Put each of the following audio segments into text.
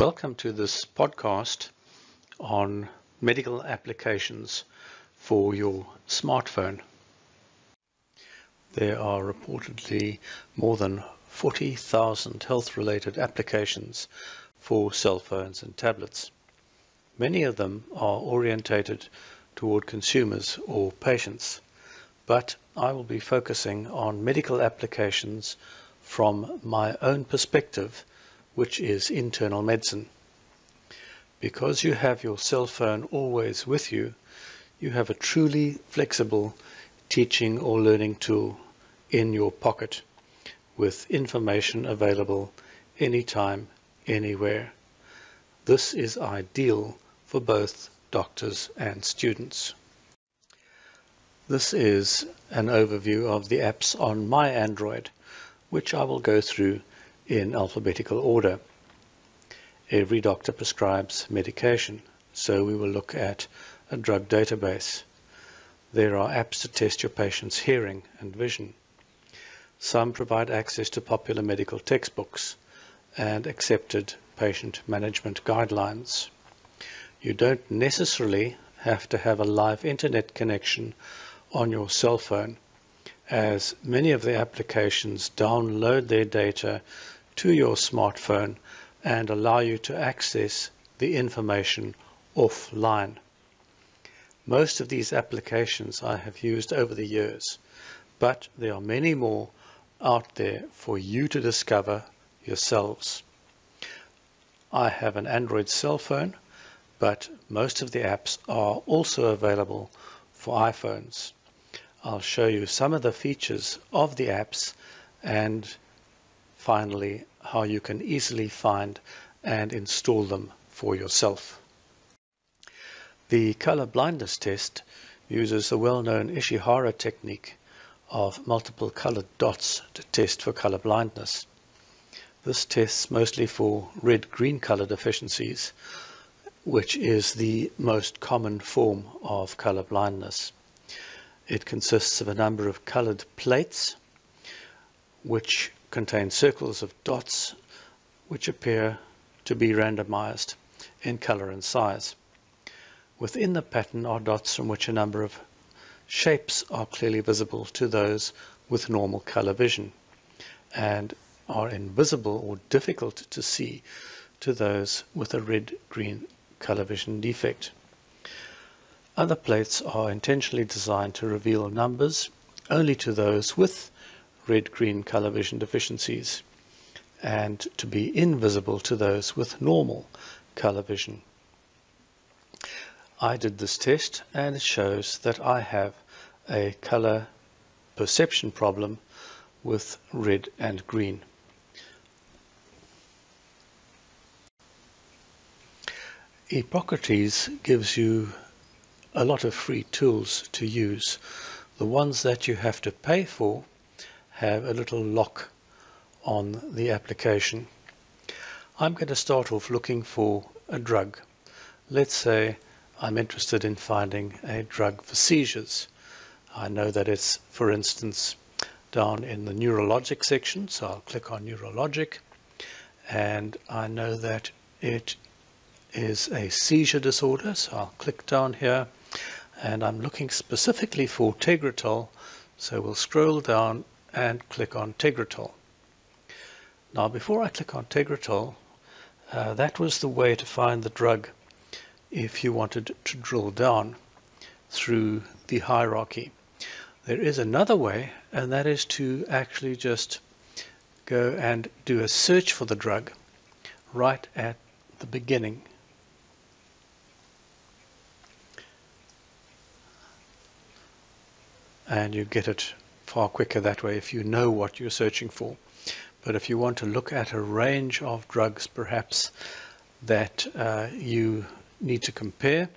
Welcome to this podcast on medical applications for your smartphone. There are reportedly more than 40,000 health-related applications for cell phones and tablets. Many of them are orientated toward consumers or patients, but I will be focusing on medical applications from my own perspective which is internal medicine. Because you have your cell phone always with you, you have a truly flexible teaching or learning tool in your pocket with information available anytime, anywhere. This is ideal for both doctors and students. This is an overview of the apps on my Android, which I will go through in alphabetical order. Every doctor prescribes medication, so we will look at a drug database. There are apps to test your patient's hearing and vision. Some provide access to popular medical textbooks and accepted patient management guidelines. You don't necessarily have to have a live internet connection on your cell phone as many of the applications download their data to your smartphone and allow you to access the information offline. Most of these applications I have used over the years, but there are many more out there for you to discover yourselves. I have an Android cell phone, but most of the apps are also available for iPhones. I'll show you some of the features of the apps and finally how you can easily find and install them for yourself. The color blindness test uses the well-known Ishihara technique of multiple colored dots to test for color blindness. This tests mostly for red-green color deficiencies, which is the most common form of color blindness. It consists of a number of colored plates, which contain circles of dots which appear to be randomized in color and size. Within the pattern are dots from which a number of shapes are clearly visible to those with normal color vision and are invisible or difficult to see to those with a red-green color vision defect. Other plates are intentionally designed to reveal numbers only to those with red-green color vision deficiencies and to be invisible to those with normal color vision. I did this test and it shows that I have a color perception problem with red and green. Epocrates gives you a lot of free tools to use. The ones that you have to pay for have a little lock on the application. I'm going to start off looking for a drug. Let's say I'm interested in finding a drug for seizures. I know that it's, for instance, down in the neurologic section, so I'll click on neurologic, and I know that it is a seizure disorder, so I'll click down here, and I'm looking specifically for Tegretol, so we'll scroll down and click on Tegretol. Now before I click on Tegretol, uh, that was the way to find the drug if you wanted to drill down through the hierarchy. There is another way, and that is to actually just go and do a search for the drug right at the beginning. And you get it far quicker that way if you know what you're searching for. But if you want to look at a range of drugs perhaps that uh, you need to compare,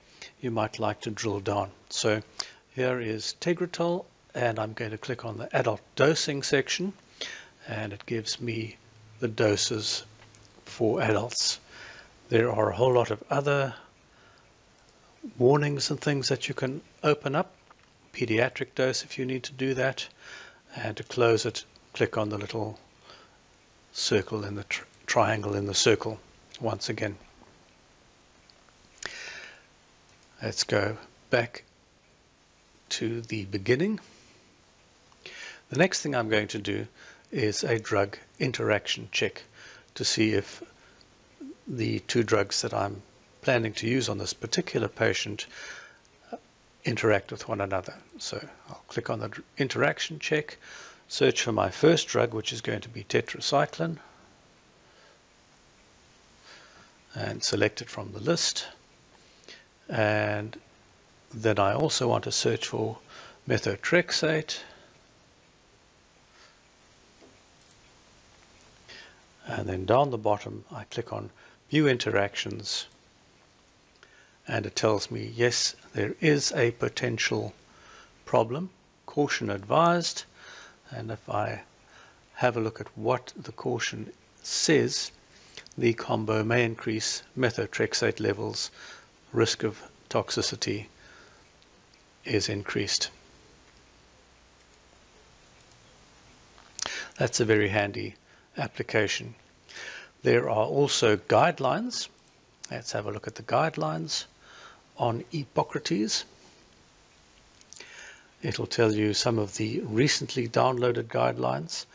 you might like to drill down. So here is Tegretol and I'm going to click on the adult dosing section and it gives me the doses for adults. There are a whole lot of other warnings and things that you can open up pediatric dose if you need to do that. And to close it, click on the little circle in the tr triangle in the circle once again. Let's go back to the beginning. The next thing I'm going to do is a drug interaction check to see if the two drugs that I'm planning to use on this particular patient interact with one another. So I'll click on the interaction check, search for my first drug, which is going to be tetracycline, and select it from the list. And then I also want to search for methotrexate. And then down the bottom, I click on View Interactions and it tells me yes there is a potential problem caution advised. And if I have a look at what the caution says the combo may increase methotrexate levels risk of toxicity is increased. That's a very handy application. There are also guidelines. Let's have a look at the guidelines on Epocrates. It'll tell you some of the recently downloaded guidelines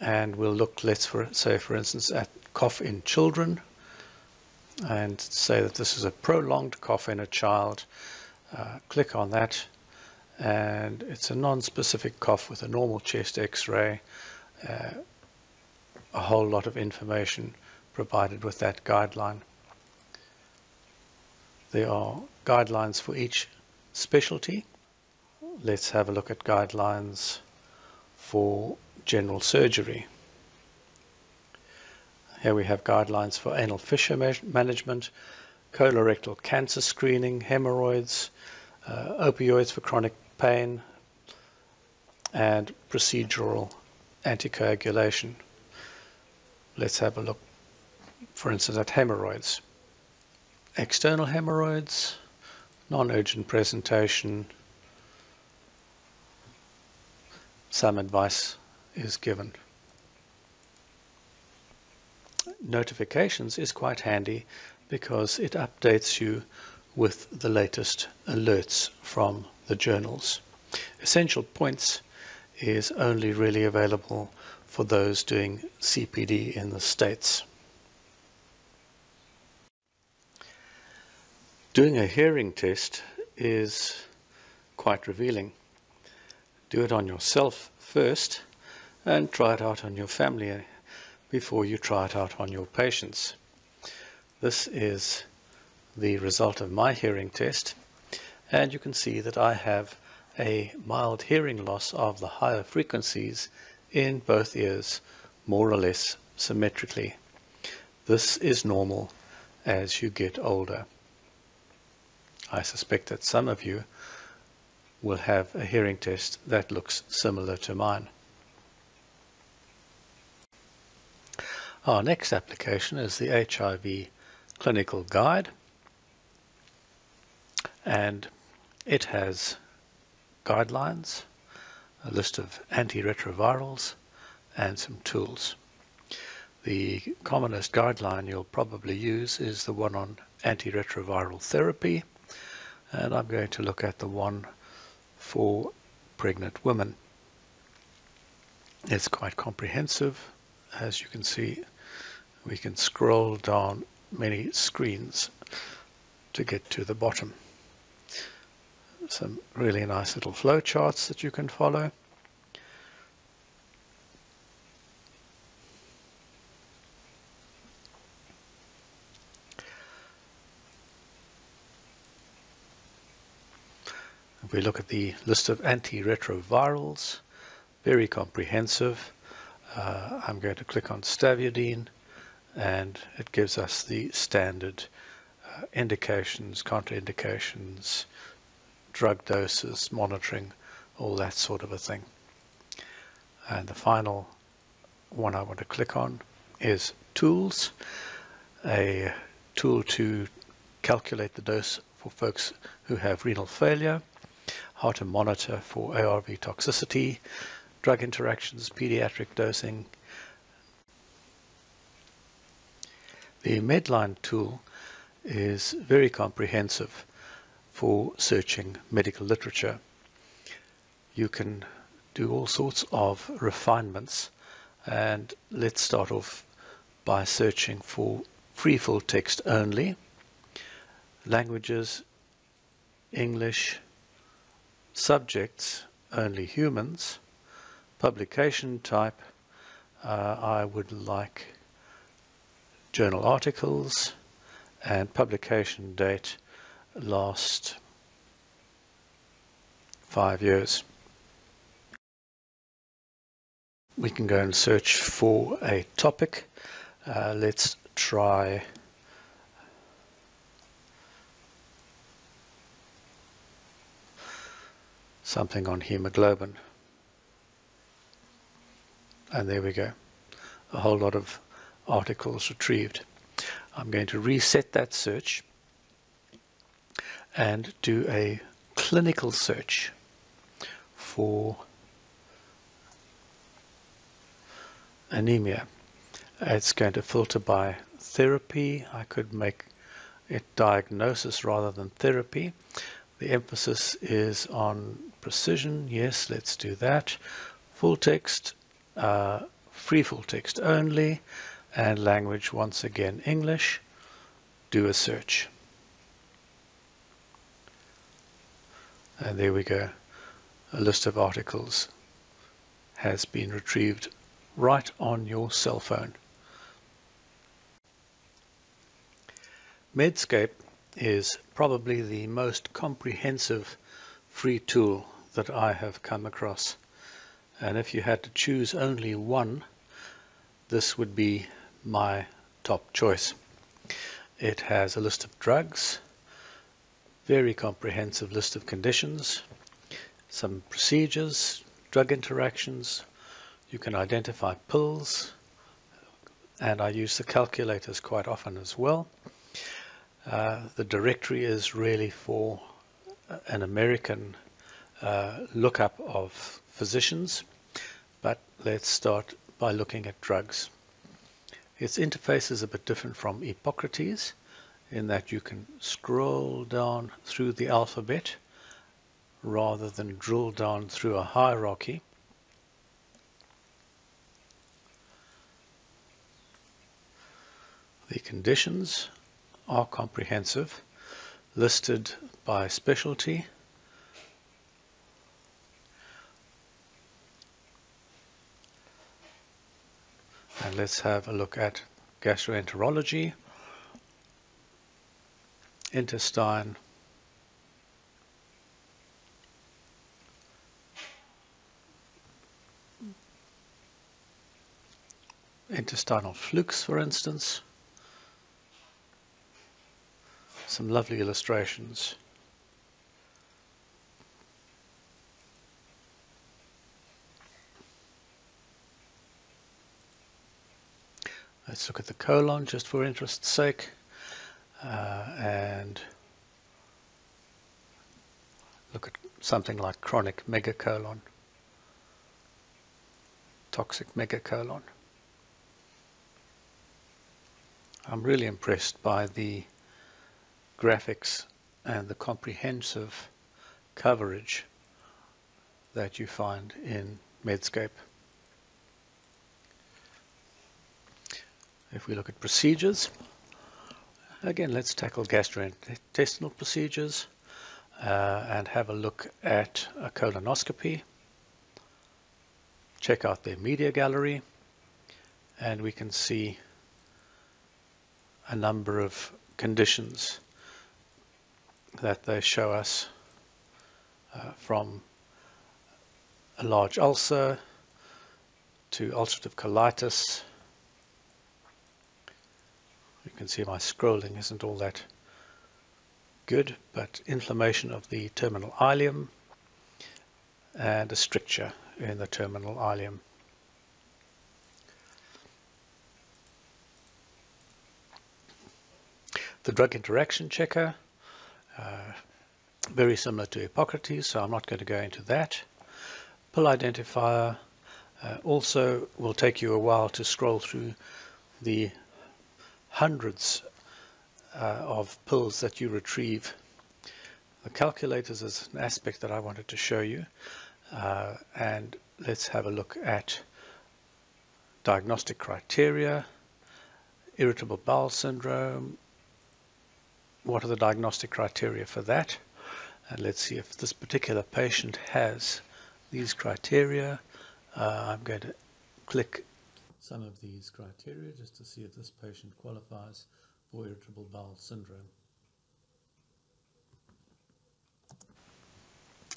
and we'll look, let's for, say for instance, at cough in children and say that this is a prolonged cough in a child. Uh, click on that and it's a non-specific cough with a normal chest x-ray. Uh, a whole lot of information provided with that guideline. There are guidelines for each specialty. Let's have a look at guidelines for general surgery. Here we have guidelines for anal fissure management, colorectal cancer screening, hemorrhoids, uh, opioids for chronic pain, and procedural anticoagulation. Let's have a look, for instance, at hemorrhoids external hemorrhoids, non-urgent presentation, some advice is given. Notifications is quite handy because it updates you with the latest alerts from the journals. Essential points is only really available for those doing CPD in the States. Doing a hearing test is quite revealing. Do it on yourself first and try it out on your family before you try it out on your patients. This is the result of my hearing test and you can see that I have a mild hearing loss of the higher frequencies in both ears more or less symmetrically. This is normal as you get older. I suspect that some of you will have a hearing test that looks similar to mine. Our next application is the HIV Clinical Guide and it has guidelines, a list of antiretrovirals and some tools. The commonest guideline you'll probably use is the one on antiretroviral therapy and I'm going to look at the one for pregnant women. It's quite comprehensive. As you can see, we can scroll down many screens to get to the bottom. Some really nice little flowcharts that you can follow. We look at the list of antiretrovirals, very comprehensive. Uh, I'm going to click on stavudine and it gives us the standard uh, indications, contraindications, drug doses, monitoring, all that sort of a thing. And the final one I want to click on is tools, a tool to calculate the dose for folks who have renal failure how to monitor for ARV toxicity, drug interactions, pediatric dosing. The Medline tool is very comprehensive for searching medical literature. You can do all sorts of refinements and let's start off by searching for free full text only languages English subjects only humans publication type uh, I would like journal articles and publication date last five years. We can go and search for a topic. Uh, let's try something on hemoglobin. And there we go. A whole lot of articles retrieved. I'm going to reset that search and do a clinical search for anemia. It's going to filter by therapy. I could make it diagnosis rather than therapy. The emphasis is on precision. Yes, let's do that. Full text, uh, free full text only, and language once again English. Do a search. And there we go. A list of articles has been retrieved right on your cell phone. Medscape is probably the most comprehensive free tool that I have come across. And if you had to choose only one, this would be my top choice. It has a list of drugs, very comprehensive list of conditions, some procedures, drug interactions. You can identify pills, and I use the calculators quite often as well. Uh, the directory is really for an American uh, lookup of physicians, but let's start by looking at drugs. Its interface is a bit different from Epocrates in that you can scroll down through the alphabet rather than drill down through a hierarchy. The conditions are comprehensive, listed by specialty. And let's have a look at gastroenterology, intestine, intestinal flukes, for instance. some lovely illustrations. Let's look at the colon just for interest's sake uh, and look at something like chronic megacolon, toxic megacolon. I'm really impressed by the graphics and the comprehensive coverage that you find in Medscape. If we look at procedures, again, let's tackle gastrointestinal procedures uh, and have a look at a colonoscopy. Check out their media gallery and we can see a number of conditions that they show us uh, from a large ulcer to ulcerative colitis. You can see my scrolling isn't all that good, but inflammation of the terminal ileum and a stricture in the terminal ileum. The drug interaction checker uh, very similar to Epocrates, so I'm not going to go into that. Pill identifier uh, also will take you a while to scroll through the hundreds uh, of pills that you retrieve. The calculators is an aspect that I wanted to show you. Uh, and let's have a look at diagnostic criteria, irritable bowel syndrome. What are the diagnostic criteria for that? And let's see if this particular patient has these criteria. Uh, I'm going to click some of these criteria just to see if this patient qualifies for irritable bowel syndrome.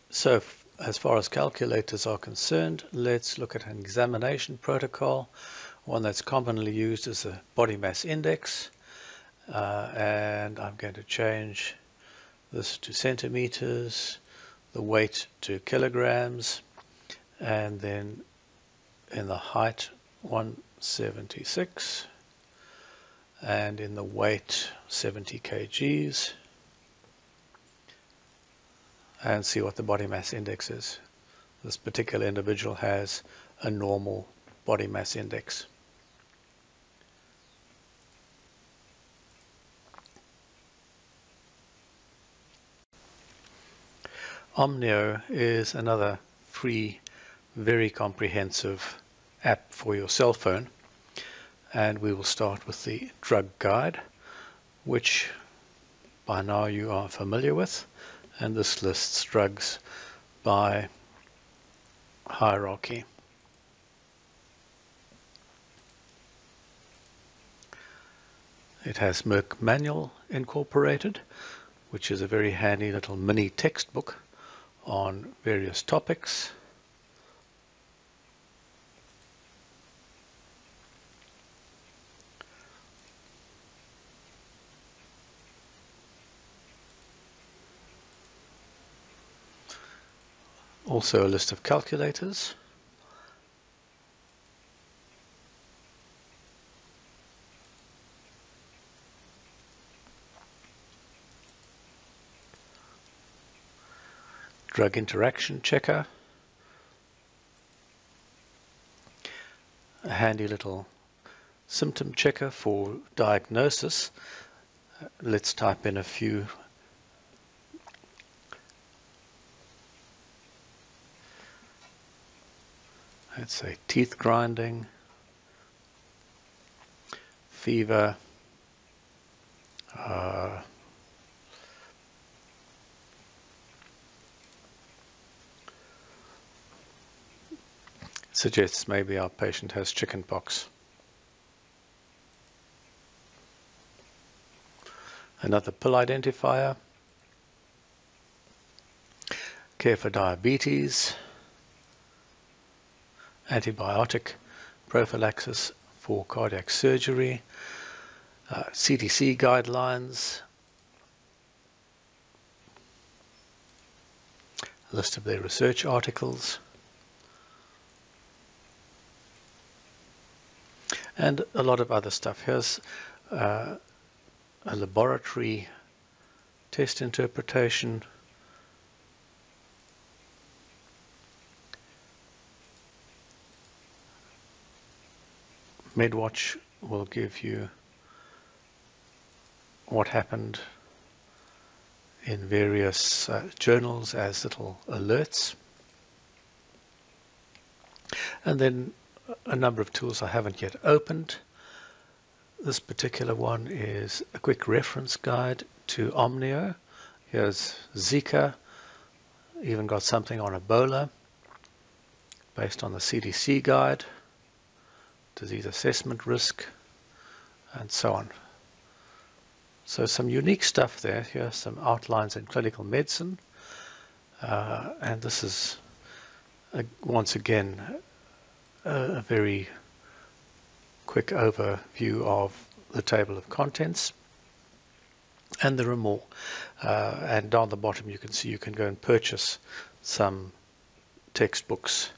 So as far as calculators are concerned, let's look at an examination protocol. One that's commonly used is the body mass index. Uh, and I'm going to change this to centimeters, the weight to kilograms, and then in the height 176 and in the weight 70 kgs and see what the body mass index is. This particular individual has a normal body mass index. Omnio is another free, very comprehensive app for your cell phone. And we will start with the drug guide, which by now you are familiar with. And this lists drugs by hierarchy. It has Merck Manual incorporated, which is a very handy little mini textbook on various topics. Also a list of calculators. drug interaction checker, a handy little symptom checker for diagnosis. Uh, let's type in a few let's say teeth grinding, fever, uh, suggests maybe our patient has chickenpox. Another pill identifier, care for diabetes, antibiotic prophylaxis for cardiac surgery, uh, CDC guidelines, a list of their research articles, and a lot of other stuff. Here's uh, a laboratory test interpretation. MedWatch will give you what happened in various uh, journals as little alerts. And then a number of tools I haven't yet opened. This particular one is a quick reference guide to Omnio. Here's Zika, even got something on Ebola based on the CDC guide, disease assessment risk, and so on. So some unique stuff there. Here some outlines in clinical medicine. Uh, and this is, uh, once again, a very quick overview of the table of contents. And there are more. Uh, and down the bottom you can see you can go and purchase some textbooks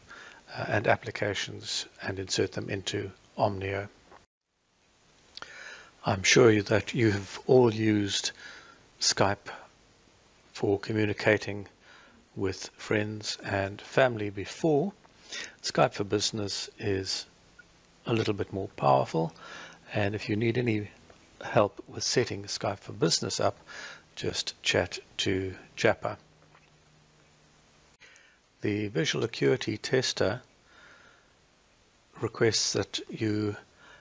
uh, and applications and insert them into Omnio. I'm sure that you have all used Skype for communicating with friends and family before. Skype for Business is a little bit more powerful and if you need any help with setting Skype for Business up, just chat to Jappa. The visual acuity tester requests that you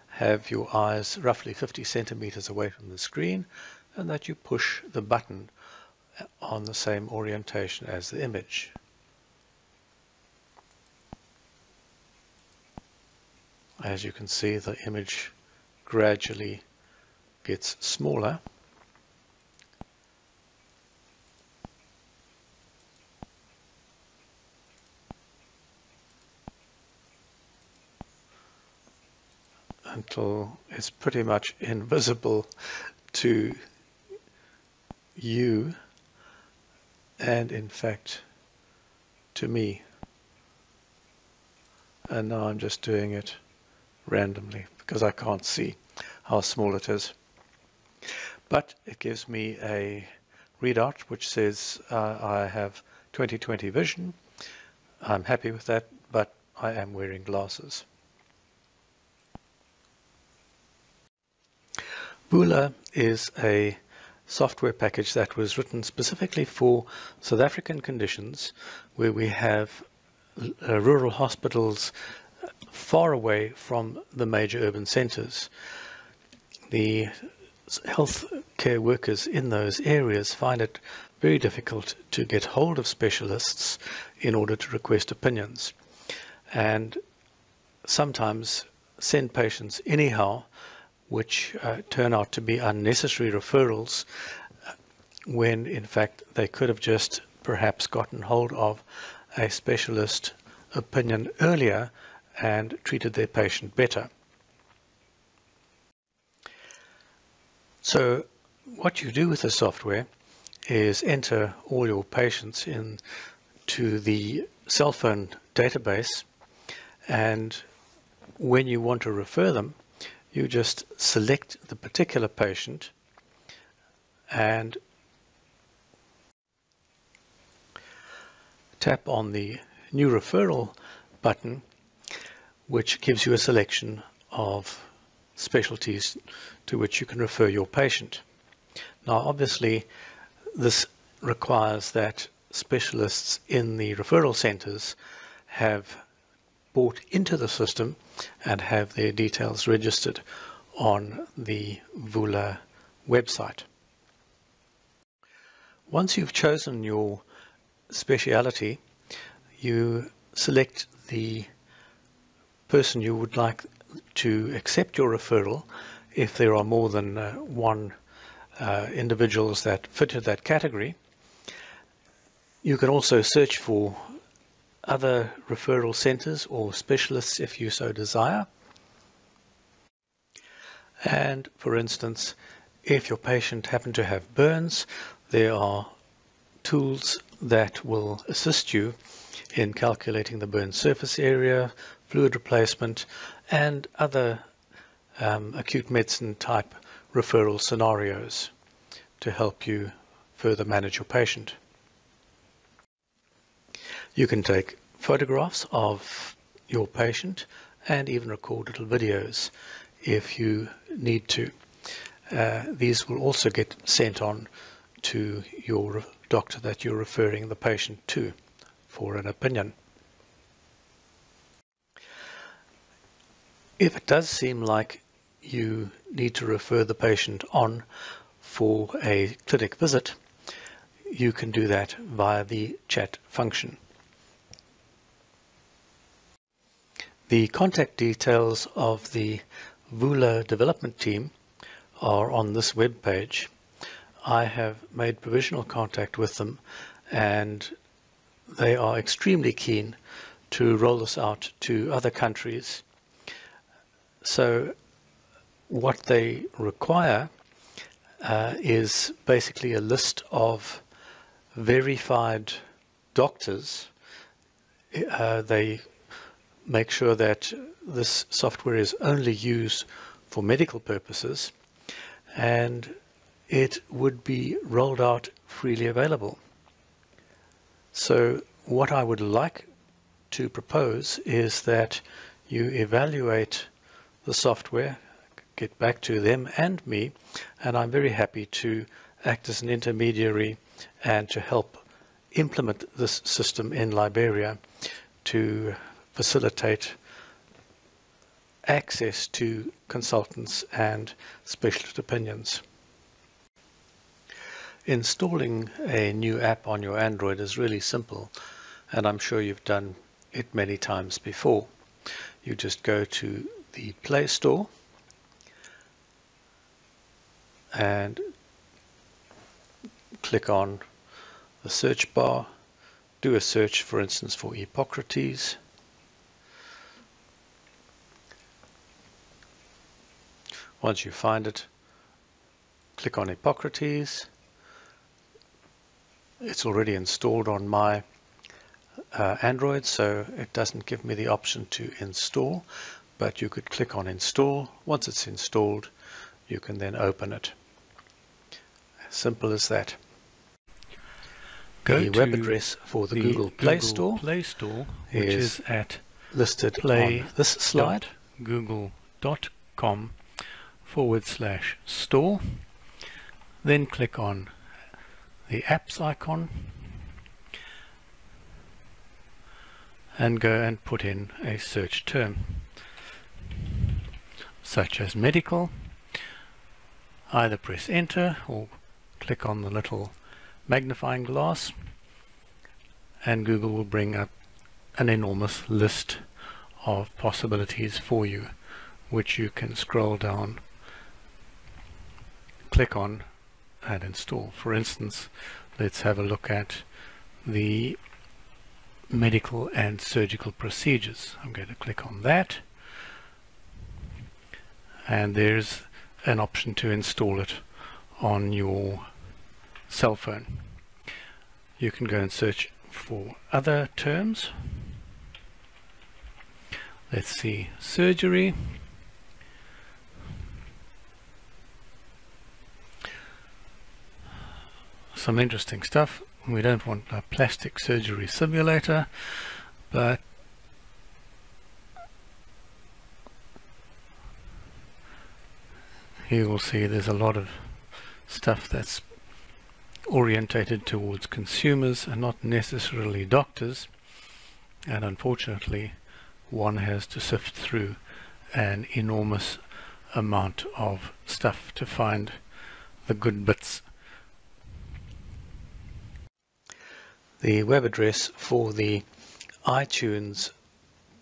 have your eyes roughly 50 centimeters away from the screen and that you push the button on the same orientation as the image. As you can see the image gradually gets smaller until it's pretty much invisible to you and in fact to me. And now I'm just doing it randomly because I can't see how small it is. But it gives me a readout which says uh, I have 20/20 vision. I'm happy with that but I am wearing glasses Vula is a software package that was written specifically for South African conditions where we have uh, rural hospitals far away from the major urban centers. The health care workers in those areas find it very difficult to get hold of specialists in order to request opinions and sometimes send patients anyhow which uh, turn out to be unnecessary referrals uh, when in fact they could have just perhaps gotten hold of a specialist opinion earlier and treated their patient better. So what you do with the software is enter all your patients into the cell phone database and when you want to refer them you just select the particular patient and tap on the new referral button which gives you a selection of specialties to which you can refer your patient. Now obviously this requires that specialists in the referral centres have into the system and have their details registered on the Vula website. Once you've chosen your speciality, you select the person you would like to accept your referral if there are more than uh, one uh, individuals that fit into that category. You can also search for other referral centres or specialists if you so desire. And for instance, if your patient happen to have burns, there are tools that will assist you in calculating the burn surface area, fluid replacement, and other um, acute medicine type referral scenarios to help you further manage your patient. You can take photographs of your patient and even record little videos if you need to. Uh, these will also get sent on to your doctor that you're referring the patient to for an opinion. If it does seem like you need to refer the patient on for a clinic visit, you can do that via the chat function. The contact details of the Vula development team are on this web page. I have made provisional contact with them and they are extremely keen to roll this out to other countries. So what they require uh, is basically a list of verified doctors. Uh, they make sure that this software is only used for medical purposes and it would be rolled out freely available. So what I would like to propose is that you evaluate the software, get back to them and me, and I'm very happy to act as an intermediary and to help implement this system in Liberia to facilitate access to consultants and specialist opinions. Installing a new app on your Android is really simple and I'm sure you've done it many times before. You just go to the Play Store and click on the search bar, do a search for instance for Epocrates Once you find it, click on Epocrates. It's already installed on my uh, Android, so it doesn't give me the option to install, but you could click on install. Once it's installed, you can then open it. Simple as that. Go the web address for the, the Google Play Google Store, Play Store which is, is at listed play on this slide. Google.com forward slash store then click on the apps icon and go and put in a search term such as medical. Either press enter or click on the little magnifying glass and Google will bring up an enormous list of possibilities for you which you can scroll down click on and install. For instance, let's have a look at the medical and surgical procedures. I'm going to click on that and there's an option to install it on your cell phone. You can go and search for other terms. Let's see, surgery. Some interesting stuff. We don't want a plastic surgery simulator, but here we'll see there's a lot of stuff that's orientated towards consumers and not necessarily doctors and unfortunately one has to sift through an enormous amount of stuff to find the good bits the web address for the iTunes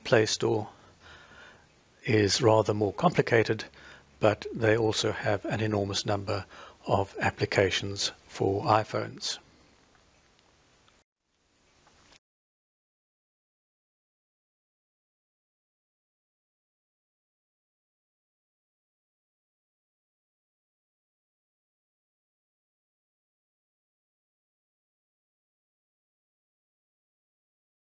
Play Store is rather more complicated, but they also have an enormous number of applications for iPhones.